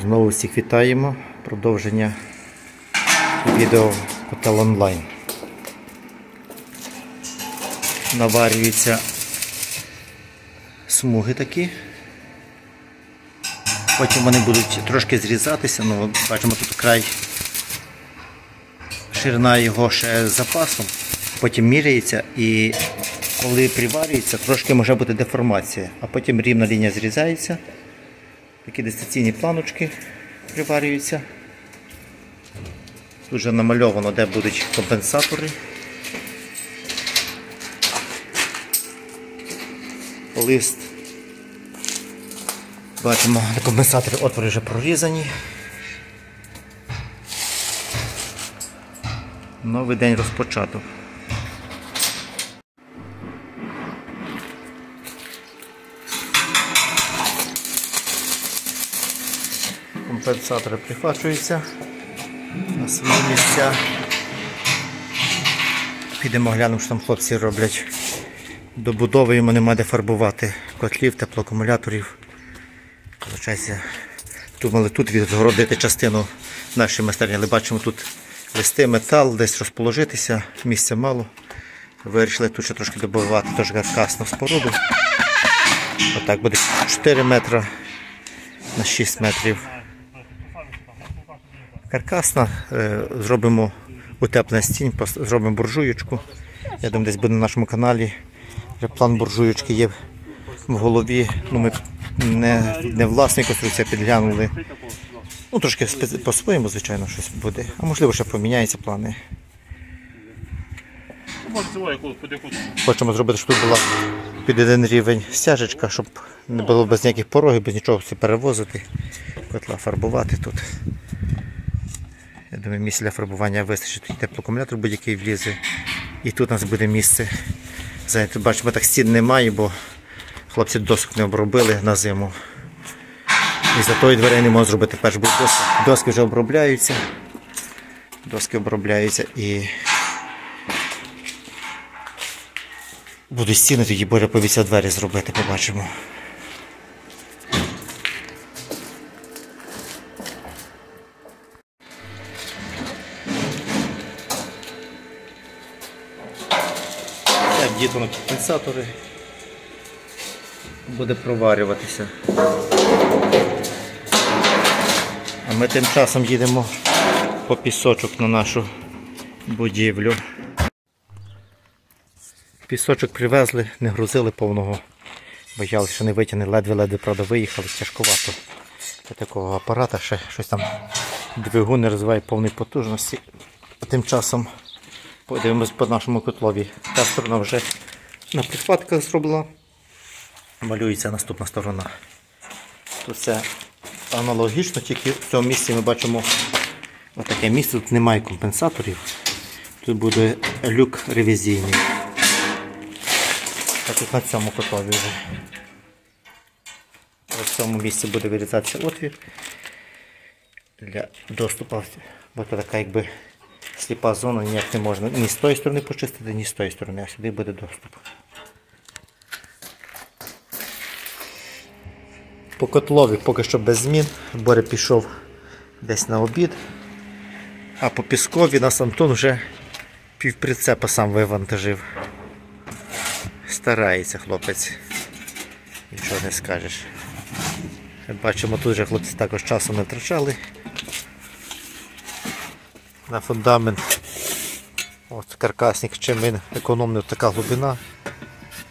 Знову всіх вітаємо. Продовження відео Котел онлайн. Наварюються смуги такі. Потім вони будуть трошки зрізатися, ну бачимо тут край, ширина його ще з запасом, потім міряється і коли приварюється, трошки може бути деформація, а потім рівна лінія зрізається. Такі дистанційні планочки приварюються. Тут вже намальовано, де будуть компенсатори. Лист. Бачимо, на компенсаторі отвори вже прорізані. Новий день розпочато. Компенсатори прихвачуються на свої місця. Підемо глянемо, що там хлопці роблять. Добудовуємо, нема де фарбувати котлів, теплоакумуляторів. Получається, думали тут відгородити частину нашої майстерні, але бачимо тут листи, метал, десь розположитися, місця мало. Вирішили тут ще трошки добувати теж каркасну споруду. Отак буде 4 метри на 6 метрів. Каркасна, е, зробимо утеплення стінь, зробимо буржуєчку. Я думаю, десь буде на нашому каналі. Вже план буржуєчки є в голові. Ну, ми не, не власні конструкції підглянули. Ну, трошки по-своєму, звичайно, щось буде. А можливо, ще поміняються плани. Хочемо зробити, щоб тут була під один рівень стяжечка, щоб не було без ніяких порогів, без нічого перевозити, котла фарбувати тут. Я думаю, місце для фарбування вистачить. Тут теплоакумулятор будь-який влізе. І тут у нас буде місце. зайняте. Бачимо, так стін немає, бо хлопці досок не обробили на зиму. І за тої дверей не можна зробити перш, бо доски, доски вже обробляються. Доски обробляються і Буду стіни, тоді буде повіця двері зробити, побачимо. Діто на компенсатори. Буде проварюватися. А ми тим часом їдемо по пісочок на нашу будівлю. Пісочок привезли, не грузили повного. Боялися, що не витягне, ледве-ледве, правда, виїхали, тяжкувато. Для такого апарата ще щось там двигун не розвиває повної потужності. А тим часом подивимось по нашому котлові. Та сторона вже на прихватках зроблена. Малюється наступна сторона. Тут це аналогічно, тільки в цьому місці ми бачимо отаке місце, тут немає компенсаторів. Тут буде люк ревізійний. А тут на цьому котлові вже. В цьому місці буде вирізатися отвір для доступу. Бо така якби сліпа зона, ніяк не можна ні з тої сторони почистити, ні з тої сторони, а сюди буде доступ. По котлові поки що без змін. Боря пішов десь на обід. А по піскові нас Антон вже півприцепа сам вивантажив. Старається хлопець. Нічого не скажеш. Бачимо, тут вже хлопці також часу не втрачали. На фундамент. Ось каркасник, чим він економний, така глибина.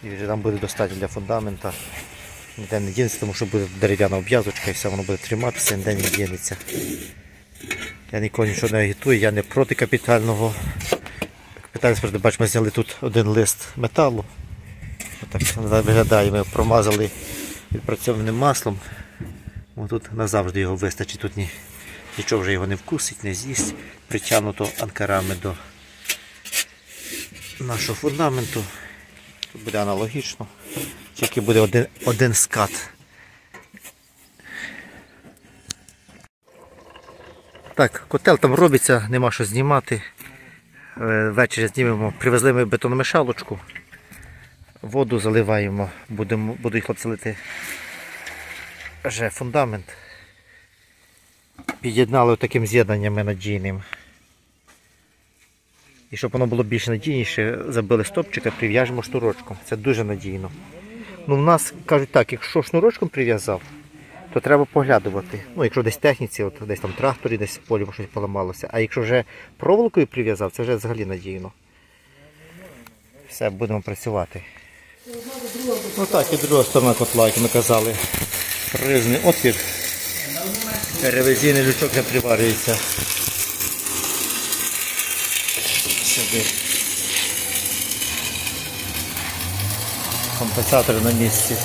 І вже там буде достатньо для фундамента. Ніде не дінеться, тому що буде дерев'яна обв'язочка і все воно буде триматися, ніде не дінеться. Я ніколи нічого не агітую, я не проти капітального. Капітальний бачимо, зняли тут один лист металу. Отак виглядає, ми промазали відпрацьованим маслом. Тут назавжди його вистачить, тут ні, нічого вже його не вкусить, не з'їсть. Притягнуто анкарами до нашого фундаменту. Тут буде аналогічно, тільки буде один, один скат. Так, котел там робиться, нема що знімати. Е, Ввечері знімемо. Привезли ми бетономешалочку. Воду заливаємо, будемо, будуть хлопці лити вже фундамент. Під'єднали таким з'єднанням надійним. І щоб воно було більш надійніше, забили стопчика, прив'яжемо шнурочком. Це дуже надійно. Ну, в нас кажуть так, якщо шнурочком прив'язав, то треба поглядувати. Ну, якщо десь техніці, от десь там тракторі, десь в полі щось поламалося. А якщо вже проволокою прив'язав, це вже взагалі надійно. Все, будемо працювати. Ну так, і друга сторона котла, як ми казали. Ризний отвір. Ревізійний лючок не приварюється. Сюди. Компенсатори на місці.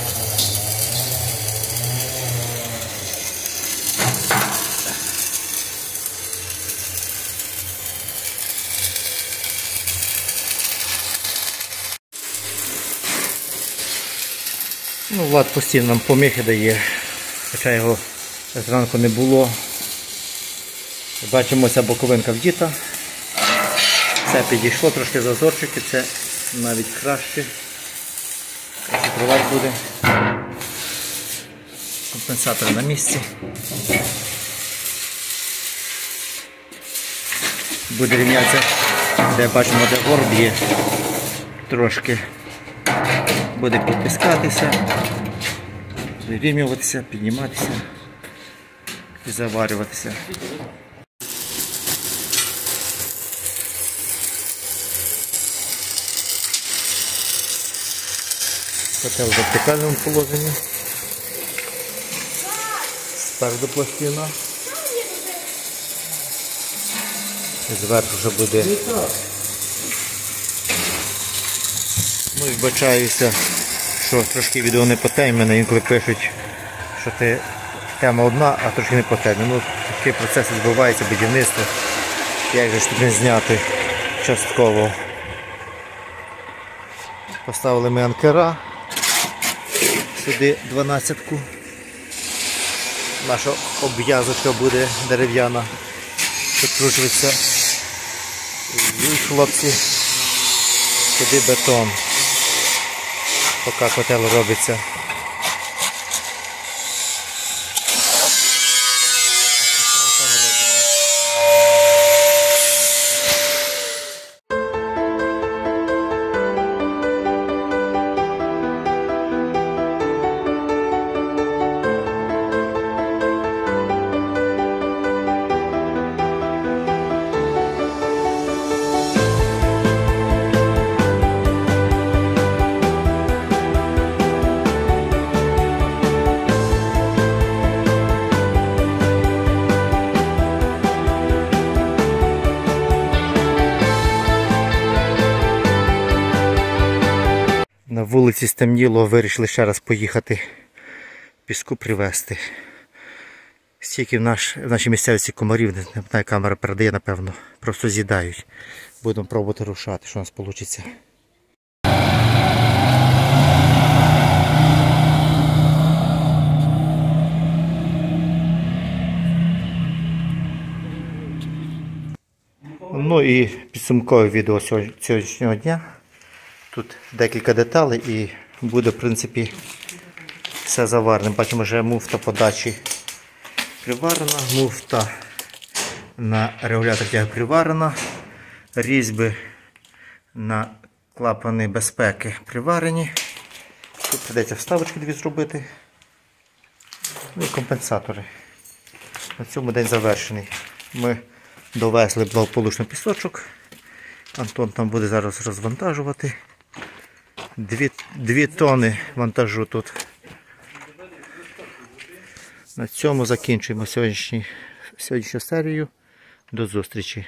Ну, Влад постійно нам поміхи дає, хоча його зранку не було. Бачимося боковинка вдіта. Це підійшло, трошки зазорчики, це навіть краще. Закривати буде. Компенсатор на місці. Буде рівнятися, де бачимо, де горб є. Трошки буде підтискатися, вирівнюватися, підніматися і заварюватися. Котел в вертикальному положенні. Спереду пластина. Зверху вже буде. Ну і вбачаюся, що трошки відео не по темі, мене інколи пишуть, що ти тема одна, а трошки не по темі. Ну, такий процес відбувається, будівництво. Як же ж тут не зняти частково. Поставили ми анкера сюди 12-ку. Наша обв'язочка буде дерев'яна, підкручується. І хлопці сюди бетон. Поки котел робиться. Вулиці стемніло, вирішили ще раз поїхати піску привезти. Стільки в, наш, в нашій місцевості комарів, не знаю, камера передає, напевно, просто з'їдають. Будемо пробувати рушати, що у нас вийде. Ну і підсумкове відео сьогодні- сьогоднішнього дня. Тут декілька деталей і буде, в принципі, все заварено. Бачимо, вже муфта подачі приварена, муфта на регулятор тяги приварена, різьби на клапани безпеки приварені. Тут придеться вставочки дві зробити. Ну і компенсатори. На цьому день завершений. Ми довезли благополучно пісочок. Антон там буде зараз розвантажувати. Дві, дві тони вантажу тут. На цьому закінчуємо сьогоднішню серію. До зустрічі.